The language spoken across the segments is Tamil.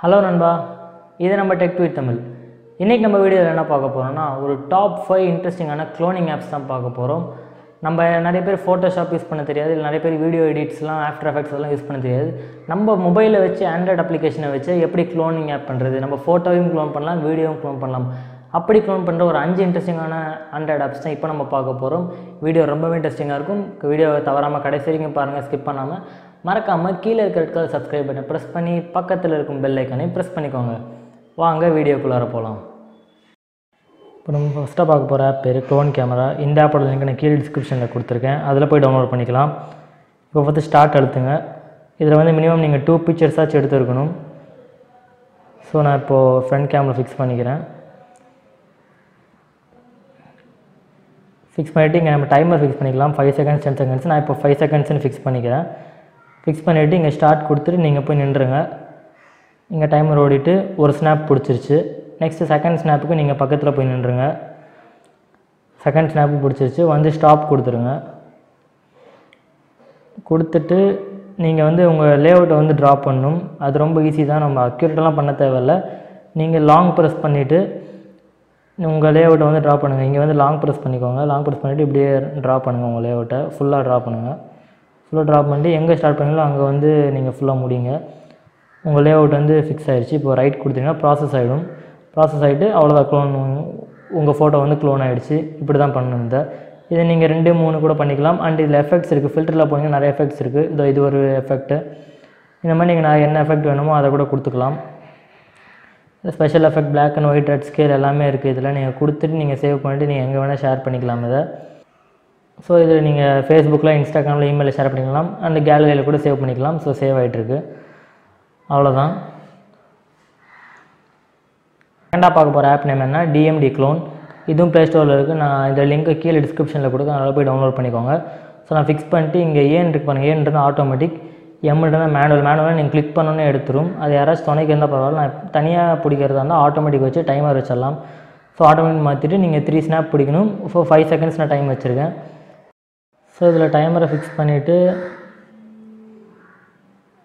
ஹலோ நண்பா இது நம்ம டெக் ட்வீட் தமிழ் இன்றைக்கி நம்ம வீடியோவில் என்ன பார்க்க போகிறோம்னா ஒரு டாப் ஃபைவ் இன்ட்ரெஸ்டிங்கான க்ளோனிங் ஆப்ஸ் தான் பார்க்க போகிறோம் நம்ம நிறைய பேர் ஃபோட்டோஷாப் யூஸ் பண்ண தெரியாது இல்லை நிறைய பேர் வீடியோ எடிட்ஸ்லாம் ஆஃப்டர் எஃபெக்ட்ஸ் எல்லாம் யூஸ் பண்ண தெரியாது. நம்ம மொபைலை வச்சு ஆண்ட்ராய்ட் அப்ளிகேஷனை வச்சு எப்படி க்ளோனிங் ஆப் பண்ணுறது நம்ம ஃபோட்டோவையும் க்ளோன் பண்ணலாம் வீடியோவும் க்ளோன் பண்ணலாம். அப்படி க்ளோன் பண்ணுற ஒரு அஞ்சு இன்ட்ரெஸ்டிங்கான ஆண்ட்ராய்ட் ஆப்ஸ் தான் இப்போ நம்ம பார்க்க போகிறோம் வீடியோ ரொம்பவே இன்ட்ரெஸ்டிங்காக இருக்கும். வீடியோவை தவறாமல் கடைசி வரைக்கும் பாருங்கள் ஸ்கிப் பண்ணாமல் மறக்காமல் கீழே இருக்கிற ரெட் சப்ஸ்கிரைப் பட்டனை ப்ரெஸ் பண்ணி பக்கத்தில் இருக்கும் பெல் ஐக்கானையும் ப்ரெஸ் பண்ணிக்கோங்க. வாங்க வீடியோக்குள்ளார போகலாம் இப்போ நம்ம ஃபஸ்ட்டாக பார்க்க போகிற ஆப் பேர் க்ளோன் கேமரா இந்த ஆப்போட லிங்க் நான் கீழே டிஸ்கிரிப்ஷனில் கொடுத்துருக்கேன். அதில் போய் டவுன்லோட் பண்ணிக்கலாம். இப்போ பார்த்து ஸ்டார்ட் அழுத்துங்க. இதில் வந்து மினிமம் நீங்கள் டூ பிக்சர்ஸாச்சும் எடுத்துருக்கணும். ஸோ நான் இப்போது ஃப்ரண்ட் கேமரா ஃபிக்ஸ் பண்ணிக்கிறேன். ஃபிக்ஸ் பண்ணிவிட்டு இங்கே நம்ம டைமர் ஃபிக்ஸ் பண்ணிக்கலாம். ஃபைவ் செகண்ட்ஸ் டென் செகண்ட்ஸ் நான் இப்போ ஃபைவ் செகண்ட்ஸ்னு ஃபிக்ஸ் பண்ணிக்கிறேன். ஃபிக்ஸ் பண்ணிவிட்டு இங்கே ஸ்டார்ட் கொடுத்துட்டு நீங்கள் போய் நின்றுங்க இங்கே டைமர் ஓடிட்டு ஒரு ஸ்னாப் பிடிச்சிருச்சு. நெக்ஸ்ட்டு செகண்ட் ஸ்னாப்புக்கு நீங்கள் பக்கத்தில் போய் நின்றுங்க. செகண்ட் ஸ்னாப்பு பிடிச்சிருச்சு. வந்து ஸ்டாப் கொடுத்துருங்க. கொடுத்துட்டு நீங்கள் வந்து உங்கள் லேஅவுட்டை வந்து ட்ரா பண்ணணும். அது ரொம்ப ஈஸி தான். நம்ம அக்யூரேட்டெலாம் பண்ண தேவையில்ல. நீங்கள் லாங் ப்ரெஸ் பண்ணிவிட்டு உங்கள் லேஅவுட்டை வந்து ட்ரா பண்ணுங்கள் இங்கே வந்து லாங் ப்ரெஸ் பண்ணிக்கோங்க. லாங் ப்ரெஸ் பண்ணிவிட்டு இப்படியே ட்ரா பண்ணுங்கள் உங்கள் லேஅவுட்டை ஃபுல்லாக ட்ரா பண்ணுங்கள் ஃபுல்லாக ட்ரா பண்ணிட்டு எங்கே ஸ்டார்ட் பண்ணீங்களோ அங்கே வந்து நீங்கள் ஃபுல்லாக முடியுங்க உங்கள் லேஅவுட் வந்து ஃபிக்ஸ் ஆகிடுச்சு இப்போ ரைட் கொடுத்தீங்கன்னா ப்ராசஸ் ஆகிடும் ப்ராசஸ் ஆகிட்டு அவ்வளோதான் க்ளோன் உங்கள் ஃபோட்டோ வந்து க்ளோன் ஆகிடுச்சு இப்படி தான் பண்ணணும் இது. இதை நீங்கள் ரெண்டு மூணு கூட பண்ணிக்கலாம். அண்ட் இதில் எஃபெக்ட்ஸ் இருக்குது ஃபில்டரில் போனீங்கன்னா நிறைய எஃபெக்ட்ஸ் இருக்குது இதோ இது ஒரு எஃபெக்ட்டு இந்த மாதிரி நீங்கள் நான் என்ன எஃபெக்ட் வேணுமோ அதை கூட கொடுத்துக்கலாம். Special effect black and white red scale எல்லாமே இருக்குது இதில் நீங்கள் கொடுத்துட்டு நீங்கள் சேவ் பண்ணிவிட்டு நீங்கள் எங்கே வேணால் ஷேர் பண்ணிக்கலாம் இதை. ஸோ இதில் நீங்கள் ஃபேஸ்புக்கில் இன்ஸ்டாகிராமில் இமெயிலில் ஷேர் பண்ணிக்கலாம். அண்ட் கேலரியில் கூட சேவ் பண்ணிக்கலாம். ஸோ சேவ் ஆகிட்டுருக்கு அவ்வளோதான் ரெண்டாக பார்க்க போகிற ஆப் நேம் என்ன? டிஎம்டி க்ளோன் இதுவும் ப்ளே ஸ்டோரில் இருக்குது நான் இந்த லிங்க்கை கீழே டிஸ்கிரிப்ஷனில் கொடுக்க அதனால் போய் டவுன்லோட் பண்ணிக்கோங்க. ஸோ நான் ஃபிக்ஸ் பண்ணிட்டு இங்கே ஏன் இருக்கு பாருங்கள் ஏன்றது ஆட்டோமேட்டிக் எம்ன்றது மேனுவல் மேனுவல் நீங்கள் கிளிக் பண்ணோன்னே எடுத்துரும். அது யாராச்சும் துணைக்கு இருந்தால் பரவாயில்ல. நான் தனியாக பிடிக்கிறதா இருந்தால் ஆட்டோமேட்டிக் வச்சு டைமர் வச்சிடலாம். ஸோ ஆட்டோமேட்டிக் மாற்றிட்டு நீங்கள் த்ரீ ஸ்னாப் பிடிக்கணும். ஸோ ஃபைவ் செகண்ட்ஸ் நான் டைம் வச்சுருக்கேன். ஸோ இதில் டைமரை ஃபிக்ஸ் பண்ணிவிட்டு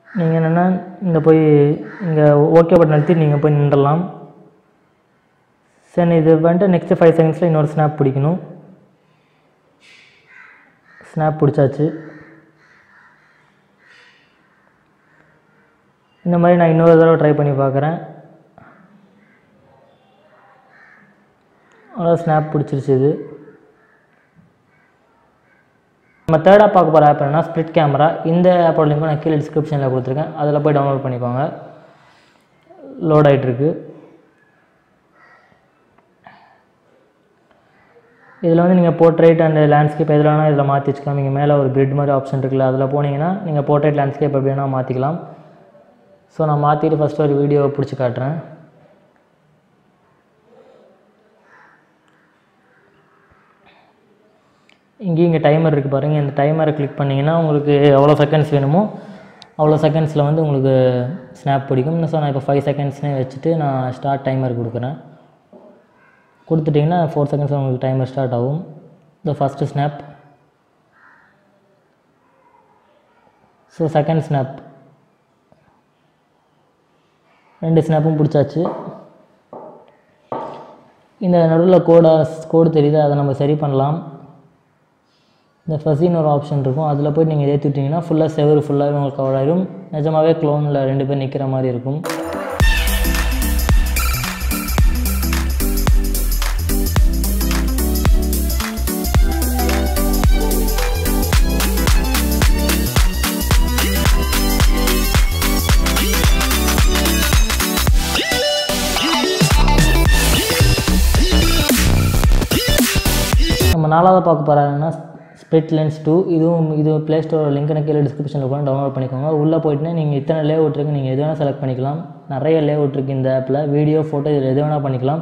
நீங்கள் என்னென்னா இங்கே போய் இங்கே ஓகே பட்டன் அழுத்தி நீங்கள் போய் நின்றலாம் சரி இது வந்துட்டு நெக்ஸ்ட்டு ஃபைவ் செகண்ட்ஸில் இன்னொரு ஸ்னாப் பிடிக்கணும். ஸ்னாப் பிடிச்சாச்சு. இந்த மாதிரி நான் இன்னொரு தடவை ட்ரை பண்ணி பார்க்குறேன் அவ்வளோ ஸ்னாப் பிடிச்சிருச்சு இது. நம்ம தேர்டாக பார்க்க போகிற ஆப் என்னன்னா ஸ்ப்ளிட் கேமரா இந்த ஆப்போட லிங்க் நான் கீழே டிஸ்கிரிப்ஷனில் கொடுத்துருக்கேன். அதில் போய் டவுன்லோட் பண்ணிக்கோங்க. லோட் ஆகிட்டுருக்கு இதில் வந்து நீங்கள் போர்ட்ரேட் அண்ட் லேண்ட்ஸ்கேப் எதில் வேணால் இதில் மாற்றி வச்சுக்கலாம். நீங்கள் மேலே ஒரு கிரிட் மாதிரி ஆப்ஷன் இருக்குல்ல அதில் போனீங்கன்னா நீங்கள் போர்ட்ரேட் லேண்ட்ஸ்கேப் எப்படி வேணால் மாற்றிக்கலாம் ஸோ நான் மாற்றிட்டு ஃபஸ்ட்டு ஒரு வீடியோவை பிடிச்சி காட்டுறேன். இங்கேயும் இங்கே டைமர் இருக்குது பாருங்கள் இந்த டைமரை கிளிக் பண்ணிங்கன்னா உங்களுக்கு எவ்வளோ செகண்ட்ஸ் வேணுமோ அவ்வளோ செகண்ட்ஸில் வந்து உங்களுக்கு ஸ்னாப் பிடிக்கும். ஸோ நான் இப்போ ஃபைவ் செகண்ட்ஸ்னே வச்சுட்டு நான் ஸ்டார்ட் டைமர் கொடுக்குறேன். கொடுத்துட்டிங்கன்னா ஃபோர் செகண்ட்ஸில் உங்களுக்கு டைமர் ஸ்டார்ட் ஆகும். இந்த first snap so second snap ரெண்டு ஸ்னாப்பும் பிடிச்சாச்சு. இந்த நடுவில் கோடா கோடு தெரியுது? அதை நம்ம சரி பண்ணலாம். இந்த ஃபசின்னு ஒரு ஆப்ஷன் இருக்கும். அதில் போய் நீங்கள் ஏற்றி விட்டிங்கன்னா ஃபுல்லாக செவரு ஃபுல்லாகவே உங்களுக்கு கவர் ஆகிடும் நிஜமாகவே க்ளோனில் ரெண்டு பேர் நிற்கிற மாதிரி இருக்கும். நம்ம நாலாவது பார்க்க போகிறாங்கன்னா ஸ்பிளிட் லென்ஸ் டூ இதுவும் இது ப்ளே ஸ்டோர் லிங்க் எனக்கு கீழே டிஸ்கிரிப்ஷனில் கூட டவுன்லோட் பண்ணிக்கோங்க. உள்ளே போயிட்டுனா நீங்கள் இத்தனை லே அவுட் இருக்குது நீங்கள் எது வேணால் செலக்ட் பண்ணிக்கலாம். நிறைய லே அவுட் இருக்குது இந்த ஆப்பில் வீடியோ ஃபோட்டோ இதில் எது வேணால் பண்ணிக்கலாம்.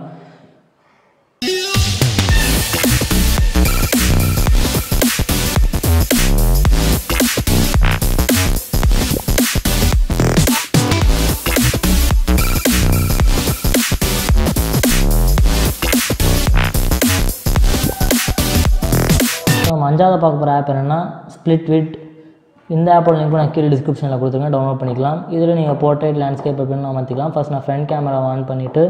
அஞ்சாவது பார்க்க போகிற ஆப் என்னென்னா ஸ்ப்ளிட் விட் இந்த ஆப்போட லிங்க் நான் கீழே டிஸ்கிரிப்ஷனில் கொடுத்துருங்க. டவுன்லோட் பண்ணிக்கலாம். இதில் நீங்கள் போர்ட்ரேட் லேண்ட்ஸ்கேப் அப்படின்னு மாற்றிக்கலாம் ஃபஸ்ட் நான் ஃப்ரண்ட் கேமரா ஆன் பண்ணிவிட்டு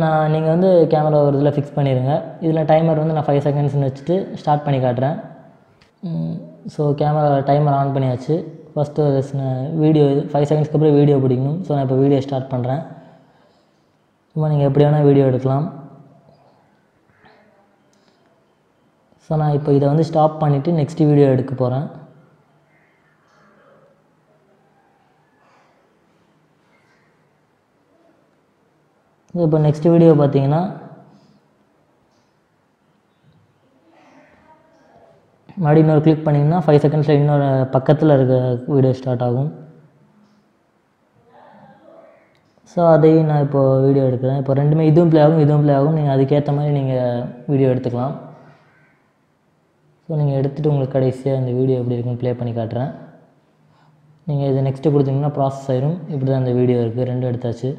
நான் நீங்கள் வந்து கேமரா ஒரு இதில் ஃபிக்ஸ் பண்ணிடுங்க இதில் டைமர் வந்து நான் ஃபைவ் செகண்ட்ஸ்னு வச்சுட்டு ஸ்டார்ட் பண்ணி காட்டுறேன். ஸோ கேமரா டைமர் ஆன் பண்ணியாச்சு. ஃபஸ்ட்டு வீடியோ ஃபைவ் செகண்ட்ஸ்க்கு அப்புறம் வீடியோ பிடிக்கணும். ஸோ நான் இப்போ வீடியோ ஸ்டார்ட் பண்ணுறேன் சும்மா நீங்கள் எப்படி வேணால் வீடியோ எடுக்கலாம். ஸோ நான் இப்போ இதை வந்து ஸ்டாப் பண்ணிவிட்டு நெக்ஸ்ட் வீடியோ எடுக்க போகிறேன் இப்போ நெக்ஸ்ட் வீடியோ பார்த்தீங்கன்னா மறுபடியும் இன்னொரு கிளிக் பண்ணிங்கன்னா ஃபைவ் செகண்ட்ஸில் இன்னொரு பக்கத்தில் இருக்க வீடியோ ஸ்டார்ட் ஆகும். ஸோ அதையும் நான் இப்போது வீடியோ எடுக்கிறேன். இப்போ ரெண்டுமே இதுவும் ப்ளே ஆகும் இதுவும் ப்ளே ஆகும். நீங்கள் அதுக்கேற்ற மாதிரி நீங்கள் வீடியோ எடுத்துக்கலாம். ஸோ நீங்கள் எடுத்துகிட்டு உங்களுக்கு கடைசியாக இந்த வீடியோ எப்படி இருக்குன்னு ப்ளே பண்ணி காட்டுறேன். நீங்கள் இது நெக்ஸ்ட்டு கொடுத்தீங்கன்னா ப்ராசஸ் ஆயிரும். இப்படி தான் இந்த வீடியோ இருக்குது ரெண்டும் எடுத்தாச்சு.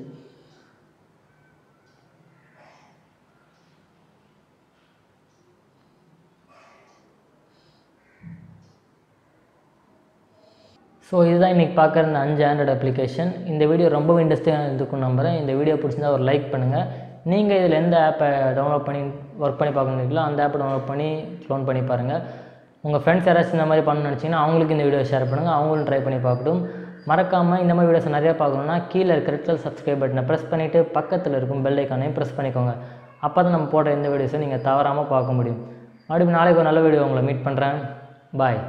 ஸோ இதுதான் இன்றைக்கி பார்க்குற இந்த அஞ்சு ஆண்ட்ராய்டு அப்ளிகேஷன் இந்த வீடியோ ரொம்ப இன்ட்ரெஸ்டிங்காக இருக்கும் நம்புகிறேன் இந்த வீடியோ பிடிச்சிருந்தா ஒரு லைக் பண்ணுங்கள் நீங்கள் இதில் எந்த ஆப்பை டவுன்லோட் பண்ணி ஒர்க் பண்ணி பார்க்கணுங்களோ அந்த ஆப்பை டவுன்லோட் பண்ணி க்ளோன் பண்ணி பாருங்கள் உங்கள் ஃப்ரெண்ட்ஸ் யாராச்சும் இந்த மாதிரி பண்ணணும்னு நினச்சிங்கன்னா அவங்களுக்கு இந்த வீடியோ ஷேர் பண்ணுங்கள் அவங்களும் ட்ரை பண்ணி பார்க்கட்டும். மறக்காமல் இந்த மாதிரி வீடியோஸ் நிறையா பார்க்கணுன்னா கீழே இருக்கிற ரெட் சப்ஸ்கிரைப் பட்டனை ப்ரெஸ் பண்ணிவிட்டு பக்கத்தில் இருக்கும் பெல் ஐக்கானையும் ப்ரெஸ் பண்ணிக்கோங்க. அப்போ தான் நம்ம போடுற இந்த வீடியோஸை நீங்கள் தவறாமல் பார்க்க முடியும். மறுபடியும் நாளைக்கு ஒரு நல்ல வீடியோ உங்களை மீட் பண்ணுறேன் பாய்